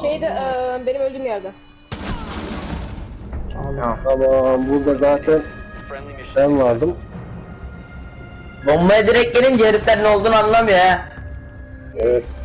Şeyde eee, benim öldüğüm yerde. Tamam burada zaten ben vardım. Bombaya direkt gelince herifler ne olduğunu anlamıyor ha. Evet.